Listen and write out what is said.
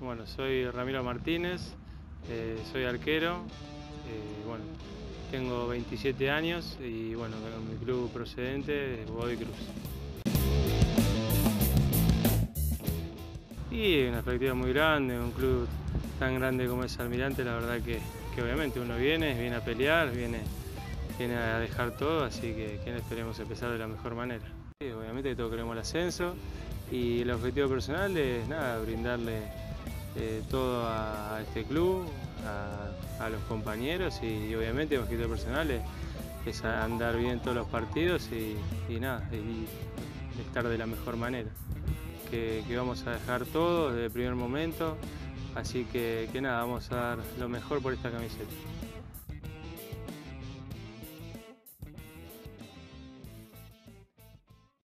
Bueno, soy Ramiro Martínez, eh, soy arquero, eh, bueno, tengo 27 años y bueno, mi club procedente es Godoy Cruz. Y una expectativa muy grande, un club tan grande como es Almirante, la verdad que, que obviamente uno viene, viene a pelear, viene, viene a dejar todo, así que, que esperemos empezar de la mejor manera. Sí, obviamente todos queremos el ascenso y el objetivo personal es nada, brindarle eh, todo a, este club, a, los compañeros y, obviamente el objetivo personal es, andar bien todos los partidos y, nada, estar de la mejor manera. Que, vamos a dejar todo desde el primer momento, así que nada, vamos a dar lo mejor por esta camiseta.